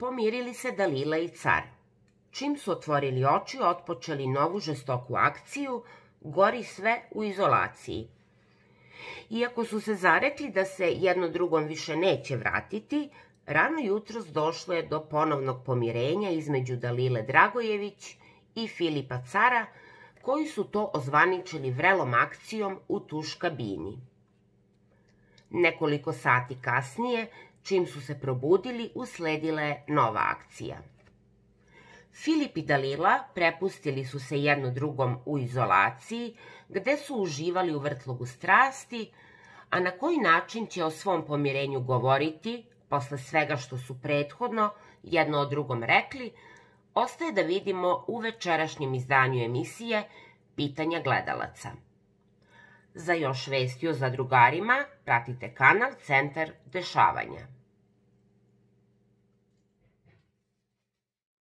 pomirili se Dalila i car. Čim su otvorili oči, otpočeli novu žestoku akciju, gori sve u izolaciji. Iako su se zarekli da se jedno drugom više neće vratiti, rano jutros došlo je do ponovnog pomirenja između Dalile Dragojević i Filipa Cara, koji su to ozvaničili vrelom akcijom u tuš kabini. Nekoliko sati kasnije, čim su se probudili, usledila je nova akcija. Filip i Dalila prepustili su se jedno drugom u izolaciji, gde su uživali u vrtlogu strasti, a na koji način će o svom pomirenju govoriti, posle svega što su prethodno jedno o drugom rekli, ostaje da vidimo u večerašnjem izdanju emisije Pitanja gledalaca. Za još vesti o zadrugarima pratite kanal Centar dešavanja.